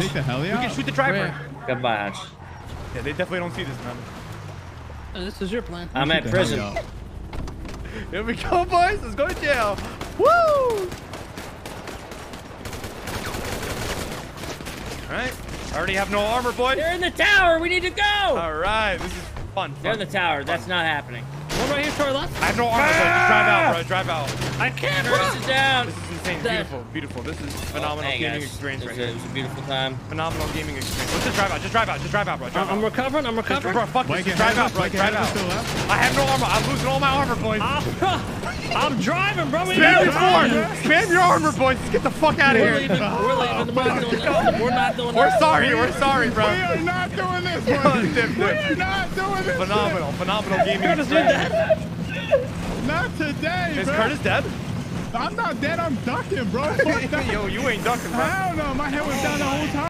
Take the heli We can shoot the driver. Where? Goodbye. Yeah, they definitely don't see this, man. Uh, This is your plan. I'm at prison. Here we go, boys. Let's go to jail. Woo! All right. I already have no armor, boys. They're in the tower. We need to go. All right. This is fun. They're in the tower. That's not happening. One right here to our left. I have no armor, boys. Just drive out, bro. Drive out. I can't, Curtis bro. is down. This is insane. Dead. Beautiful, beautiful. This is phenomenal Hey, gaming guys. experience It right was, here. it was a beautiful time. Phenomenal gaming experience. Let's just drive out. Just drive out. Just drive out, bro. Drive I'm out. recovering. I'm Just- recovering. Bro, fuck Mike this. Just drive out, bro. Mike Drive out. I have no armor. I'm losing all my armor, boys. I'm, I'm driving, bro. We Spam your to force. Spam your armor, boys. Let's get the fuck out of We're here. leaving. We're leaving. We're not doing that. We're not doing We're sorry. We're sorry, bro. We are not doing this Dip, one. We are not doing this. Phenomenal. Phenomenal gaming Curtis did experience. Not today, Is bro. Curtis dead? I'm not dead. I'm ducking, bro. Yo, you ain't ducking, bro. Hell no. My head was down the whole time.